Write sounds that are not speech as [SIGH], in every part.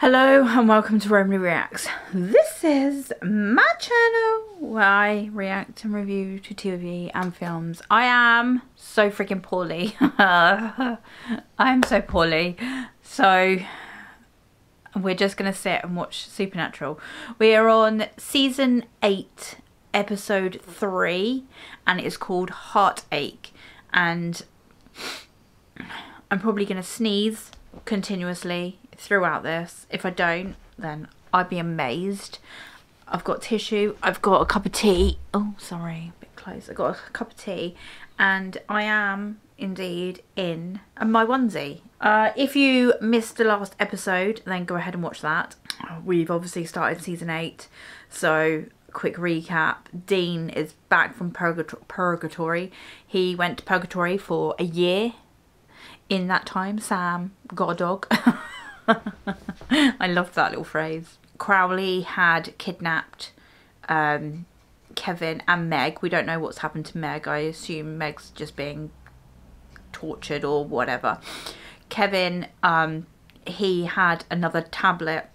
Hello and welcome to Romany Reacts. This is my channel where I react and review to TV and films. I am so freaking poorly. [LAUGHS] I'm so poorly. So we're just going to sit and watch Supernatural. We are on season 8 episode 3 and it is called Heartache and I'm probably going to sneeze continuously throughout this. If I don't, then I'd be amazed. I've got tissue, I've got a cup of tea. Oh, sorry, a bit close. I've got a cup of tea and I am indeed in my onesie. Uh, if you missed the last episode, then go ahead and watch that. We've obviously started season 8, so quick recap. Dean is back from purgatory. He went to purgatory for a year. In that time, Sam got a dog. [LAUGHS] [LAUGHS] I love that little phrase. Crowley had kidnapped um, Kevin and Meg. We don't know what's happened to Meg. I assume Meg's just being tortured or whatever. Kevin, um, he had another tablet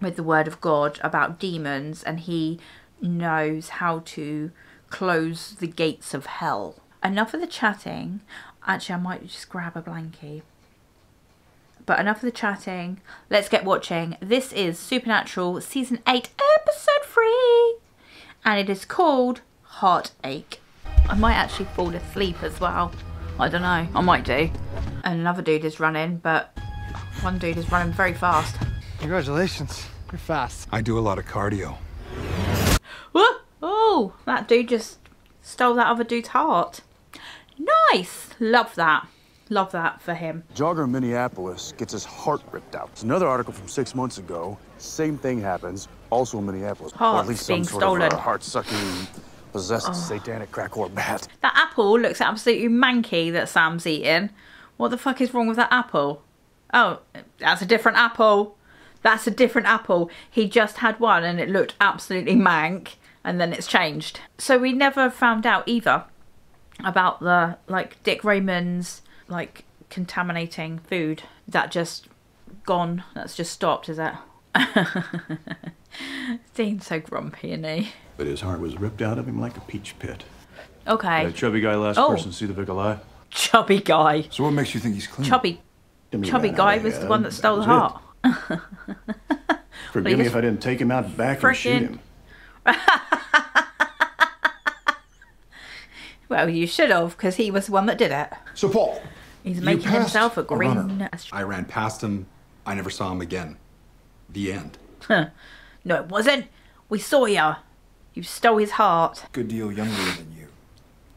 with the word of God about demons and he knows how to close the gates of hell. Enough of the chatting. Actually, I might just grab a blankie. But enough of the chatting. Let's get watching. This is Supernatural Season 8, Episode 3. And it is called Heartache. I might actually fall asleep as well. I don't know. I might do. And another dude is running, but one dude is running very fast. Congratulations. You're fast. I do a lot of cardio. Whoa! Oh, that dude just stole that other dude's heart. Nice! Love that. Love that for him. Jogger in Minneapolis gets his heart ripped out. It's another article from six months ago. Same thing happens, also in Minneapolis. Hearts or at least being some uh, stolen. of heart-sucking, possessed oh. satanic crack or bat. That apple looks absolutely manky that Sam's eating. What the fuck is wrong with that apple? Oh, that's a different apple. That's a different apple. He just had one and it looked absolutely mank and then it's changed. So we never found out either about the, like, Dick Roman's like contaminating food. Is that just gone? That's just stopped, is it? [LAUGHS] Dean's so grumpy, isn't he? But his heart was ripped out of him like a peach pit. Okay. That chubby guy last oh. person to see the Vic alive? Chubby guy. So what makes you think he's clean? Chubby. Chubby guy was the one that stole the heart. Forgive well, me if I didn't take him out back and shoot him. [LAUGHS] well, you should have, because he was the one that did it. So, Paul, He's making himself a green. I ran past him. I never saw him again. The end. no, it wasn't. We saw you. You stole his heart. Good deal younger than you.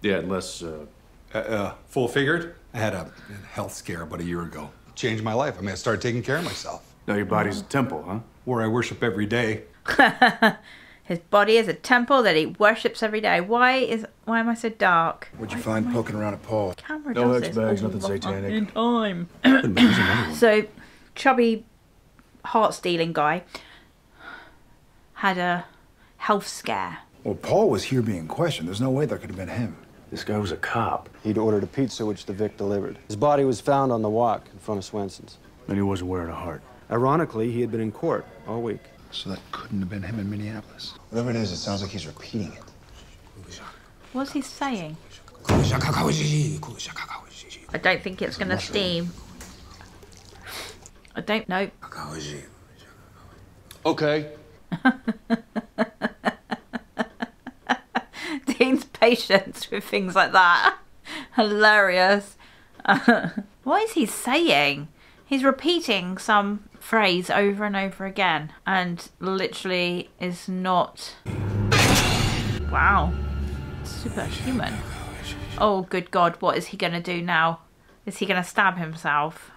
Yeah, unless, uh... Uh, uh full figured? I had a health scare about a year ago. Changed my life. I mean, I started taking care of myself. Now your body's a temple, huh? Where I worship every day. [LAUGHS] His body is a temple that he worships every day. Why is why am I so dark? What'd you find poking around at Paul? Camera no does X bags, nothing satanic. Time. [CLEARS THROAT] so, chubby, heart stealing guy had a health scare. Well, Paul was here being questioned. There's no way that could have been him. This guy was a cop. He'd ordered a pizza, which the Vic delivered. His body was found on the walk in front of Swenson's. And he wasn't wearing a heart. Ironically, he had been in court all week. So that couldn't have been him in Minneapolis. Whatever it is, it sounds like he's repeating it. What's he saying? I don't think it's gonna steam. I don't know. [LAUGHS] Okay. [LAUGHS] Dean's patience with things like that. [LAUGHS] Hilarious. what is he saying? He's repeating some phrase over and over again and literally is not wow superhuman oh good god what is he gonna do now is he gonna stab himself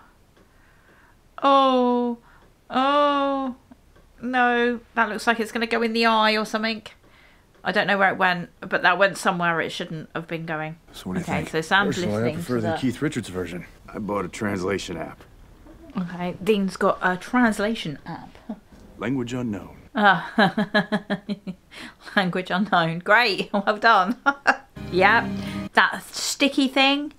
oh oh no that looks like it's gonna go in the eye or something I don't know where it went, but that went somewhere it shouldn't have been going. So what do you okay, think? so Sam's Personally, listening I prefer the the... Keith Richards version. I bought a translation app. Okay, Dean's got a translation app. Language unknown. Uh, [LAUGHS] language unknown. Great, [LAUGHS] well done. [LAUGHS] yep, that sticky thing,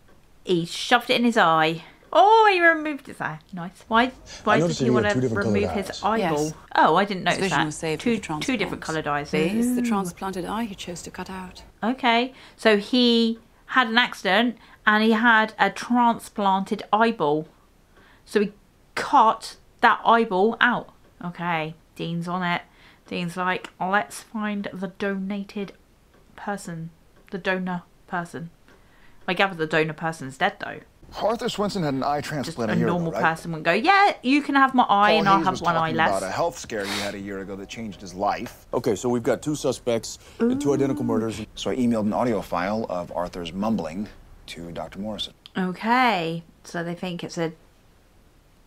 he shoved it in his eye. Oh, he removed his eye. Nice. Why? Why did he you want to remove his eyes. eyeball? Yes. Oh, I didn't His notice vision that. was saved two, for the two different coloured eyes. B is the transplanted eye he chose to cut out. Okay, so he had an accident and he had a transplanted eyeball. So he cut that eyeball out. Okay, Dean's on it. Dean's like, let's find the donated person, the donor person. I gather the donor person's dead though. Arthur Swenson had an eye Just transplant a a year normal ago, right? person would go, yeah, you can have my eye Paul and I'll Hayes have one eye talking less. about a health scare he had a year ago that changed his life. Okay, so we've got two suspects and two identical murders. So I emailed an audio file of Arthur's mumbling to Dr. Morrison. Okay, so they think it's a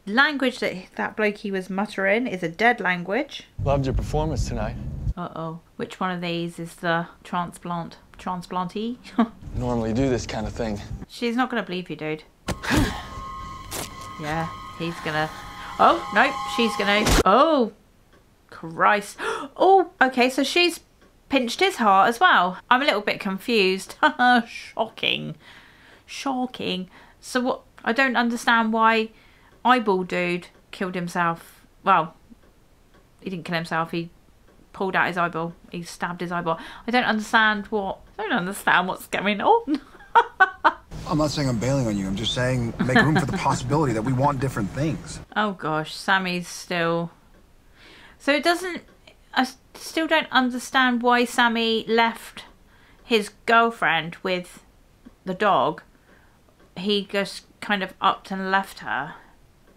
language that that bloke he was muttering is a dead language. Loved your performance tonight. Uh oh. Which one of these is the transplant transplantee? [LAUGHS] Normally do this kind of thing. She's not gonna believe you, dude. yeah, he's gonna. Oh no, she's gonna. Oh, Christ. [GASPS] Oh, okay. So she's pinched his heart as well. I'm a little bit confused. [LAUGHS] Shocking, shocking. So what? I don't understand why eyeball dude killed himself. Well, he didn't kill himself. He pulled out his eyeball. He stabbed his eyeball. I don't understand what. I don't understand what's going on. [LAUGHS] I'm not saying I'm bailing on you. I'm just saying make room for the [LAUGHS] possibility that we want different things. Oh gosh, Sammy's still. So it doesn't. I still don't understand why Sammy left his girlfriend with the dog. He just kind of upped and left her.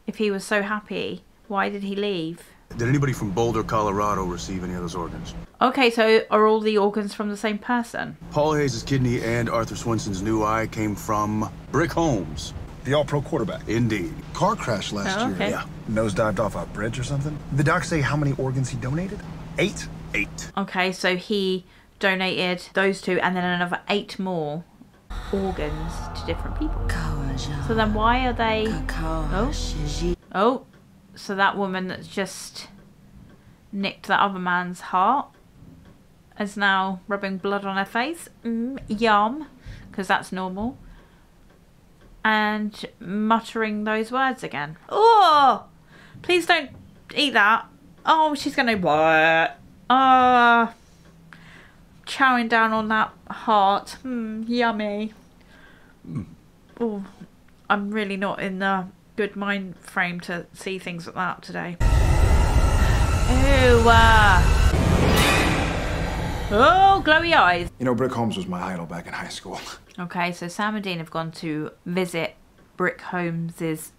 If he was so happy, why did he leave? Did anybody from Boulder, Colorado receive any of those organs? Okay, so are all the organs from the same person? Paul Hayes' kidney and Arthur Swenson's new eye came from Brick Holmes. The all-pro quarterback. Indeed. Car crash last Oh, year. Yeah. Nose dived off a bridge or something. The docs say how many organs he donated? Eight. Eight. Okay, so he donated those two and then another eight more organs to different people. So then why are they. Oh. Oh, so that woman that's just nicked that other man's heart is now rubbing blood on her face. Mm, yum, because that's normal. And muttering those words again. Oh, please don't eat that. Oh, she's gonna what? Ah, chowing down on that heart. Hmm, yummy. Oh, I'm really not in the good mind frame to see things like that today. Ew. uh. Oh, glowy eyes. You know, Brick Holmes was my idol back in high school. [LAUGHS] Okay, so Sam and Dean have gone to visit Brick Holmes's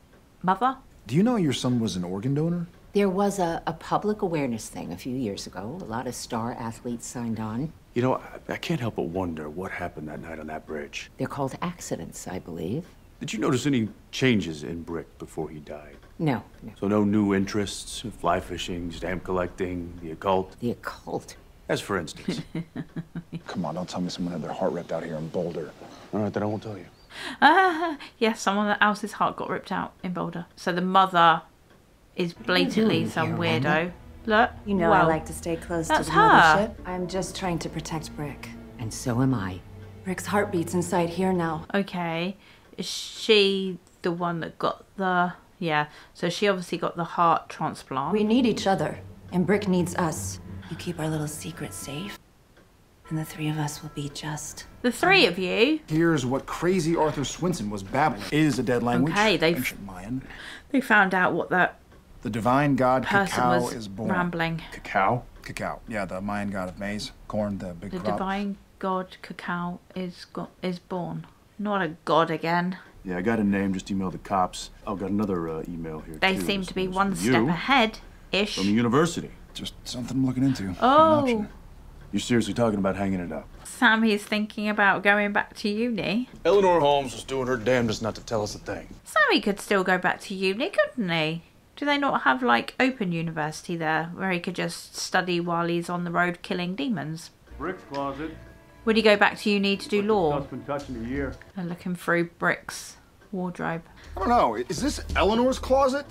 mother. Do you know your son was an organ donor? There was a, a public awareness thing a few years ago. A lot of star athletes signed on. You know, I, I can't help but wonder what happened that night on that bridge. They're called accidents, I believe. Did you notice any changes in Brick before he died? No, no. So no new interests, fly fishing, stamp collecting, the occult? The occult. As for instance. [LAUGHS] Come on, don't tell me someone had their heart ripped out here in Boulder. All right, then I won't tell you. [LAUGHS] Ah, yes, someone else's heart got ripped out in Boulder. So the mother is blatantly some here, weirdo. Wanda? Look, You know well, I like to stay close that's to the her. mothership. I'm just trying to protect Brick. And so am I. Brick's heartbeat's inside here now. Okay, is she the one that got the? Yeah, so she obviously got the heart transplant. We need each other, and Brick needs us. You keep our little secret safe, and the three of us will be just. the three of you, Here's what crazy Arthur Swenson was babbling. Is a dead language. Okay, they've- Ancient Mayan. they found out what that The divine god Cacao is born. rambling. Cacao? Cacao. Yeah, the Mayan god of maize, corn, the big The crop. divine god cacao is go- is born. Not a god again. Yeah, I got a name. Just email the cops. I've got another uh, email here. They too. seem This to be one step ahead, ish. From the university. Just something I'm looking into. Oh. You're seriously talking about hanging it up? Sammy's thinking about going back to uni. Eleanor Holmes was doing her damnedest not to tell us a thing. Sammy could still go back to uni, couldn't he? Do they not have like open university there where he could just study while he's on the road killing demons? Brick's closet. Would he go back to uni to do law? been touching a year. And looking through Brick's wardrobe. I don't know. Is this Eleanor's closet?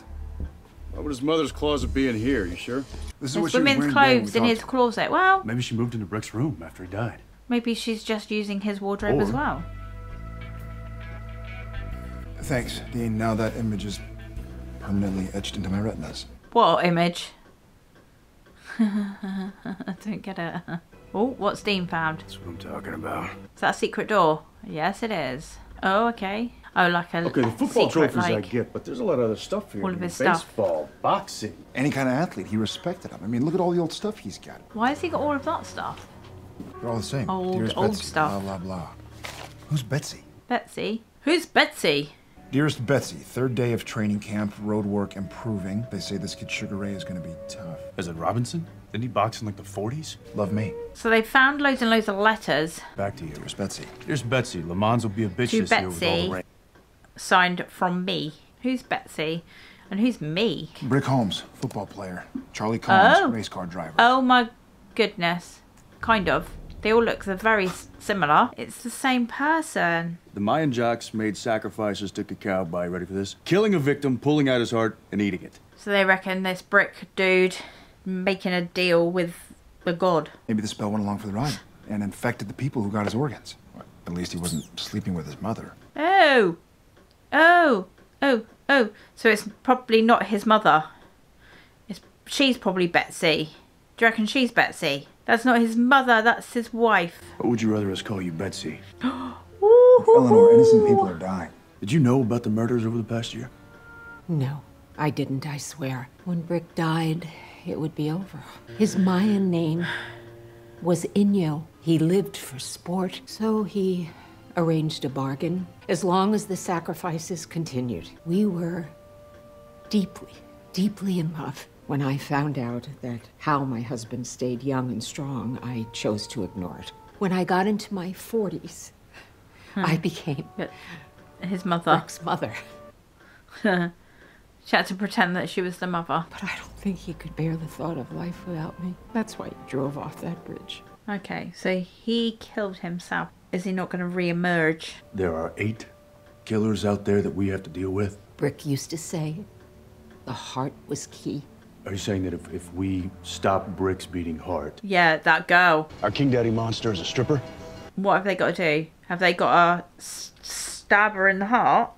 Why would his mother's closet be in here? You sure? This is There's what she was women's wearing today when clothes in his talked. closet. Well, Maybe she moved into Brick's room after he died. maybe she's just using his wardrobe as well. Thanks, Dean. Now that image is permanently etched into my retinas. What image? I [LAUGHS] don't get it. Oh, what's Dean found? That's what I'm talking about. Is that a secret door? Yes, it is. Oh, okay. Oh, like a Okay, the football secret, trophies I like... get, but there's a lot of other stuff here. All of you know, his stuff. Baseball, boxing. Any kind of athlete, he respected him. I mean, look at all the old stuff he's got. Why has he got all of that stuff? They're all the same. Old- Dearest old Betsy, stuff. Blah, blah, blah. Who's Betsy? Betsy? Who's Betsy? Dearest Betsy, third day of training camp, road work improving. They say this kid Sugar Ray is going to be tough. Is it Robinson? Didn't he box in like the 40s? Love me. So they found loads and loads of letters Back to you. Dearest Betsy. Here's Betsy. Le Mans will be a bitch To this year with all Betsy. the rain. signed from me. Who's Betsy? And who's me? Brick Holmes, football player. Charlie Collins, Oh. race car driver. Oh my goodness. Kind of. They all look very similar. It's the same person. The Mayan jocks made sacrifices to cacao by, ready for this? Killing a victim, pulling out his heart, and eating it. So they reckon this brick dude making a deal with the god. Maybe the spell went along for the ride and infected the people who got his organs. At least he wasn't sleeping with his mother. Oh. Oh. Oh. Oh. So it's probably not his mother. It's she's probably Betsy. Do you reckon she's Betsy? That's not his mother, that's his wife. What would you rather us call you, Betsy? [GASPS] Eleanor, innocent people are dying. Did you know about the murders over the past year? No, I didn't, I swear. When Brick died, it would be over. His Mayan name was Inyo. He lived for sport, so he arranged a bargain. As long as the sacrifices continued, we were deeply, deeply in love. When I found out that how my husband stayed young and strong, I chose to ignore it. When I got into my 40s, hmm. I became His mother. Brick's mother. [LAUGHS] She had to pretend that she was the mother. But I don't think he could bear the thought of life without me. That's why he drove off that bridge. Okay, so he killed himself. Is he not going to re-emerge? There are eight killers out there that we have to deal with. Brick used to say the heart was key. Are you saying that if, if we stop Brick's beating heart, Yeah, that girl. Our King Daddy monster is a stripper. What have they got to do? Have they got to s- stab her in the heart?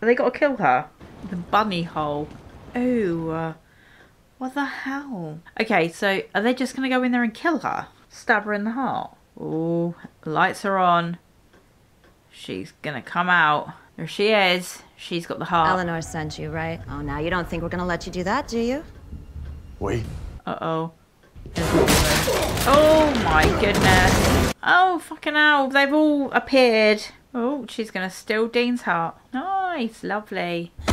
Have they got to kill her? The bunny hole. Ooh. uh, What the hell? Okay, so are they just going to go in there and kill her? Stab her in the heart? Ooh, lights are on. She's going to come out. There she is. She's got the heart. Eleanor sent you, right? Oh, now you don't think we're gonna let you do that, do you? Wait, Uh-oh. Oh my goodness. Oh, fucking hell. They've all appeared. Oh, she's going to steal Dean's heart. Nice. Lovely. [GASPS]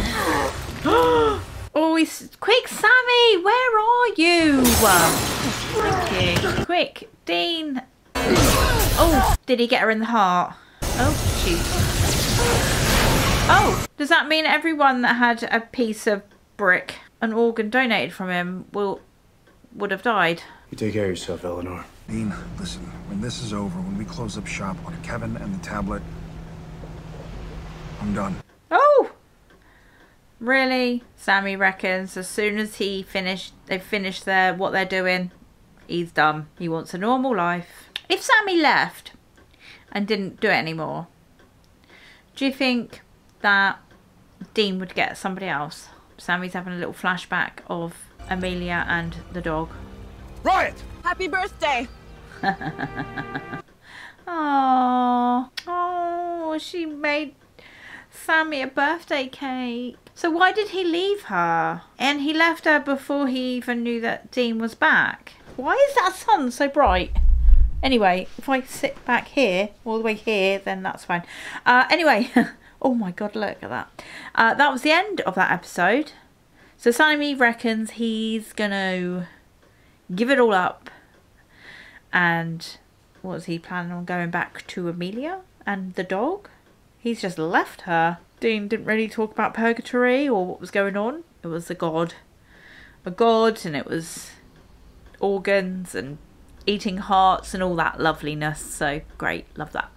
oh, he's... Quick, Sammy! Where are you? Thank you. Quick, Dean. Oh, did he get her in the heart? Oh, shoot. Oh, does that mean everyone that had a piece of brick, an organ donated from him, will would have died? You take care of yourself, Eleanor. Dean, listen, when this is over, when we close up shop on Kevin and the tablet, I'm done. Oh, really? Sammy reckons as soon as he finished, they've finished their what they're doing, he's done. He wants a normal life. If Sammy left and didn't do it anymore, do you think that Dean would get somebody else? Sammy's having a little flashback of Amelia and the dog. Riot! Happy birthday! [LAUGHS] Oh, oh, she made Sammy a birthday cake. So why did he leave her? And he left her before he even knew that Dean was back. Why is that sun so bright? Anyway, if I sit back here, all the way here, then that's fine. Uh, anyway, [LAUGHS] oh my god, look at that. Uh, that was the end of that episode. So Sammy reckons he's gonna give it all up and was he planning on going back to Amelia and the dog? He's just left her. Dean didn't really talk about purgatory or what was going on. It was a god. A god and it was organs and eating hearts and all that loveliness. So great, love that.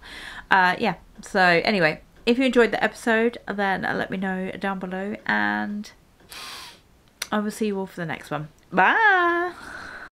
Uh, yeah, so anyway, if you enjoyed the episode, then uh, let me know down below and I will see you all for the next one. Bye!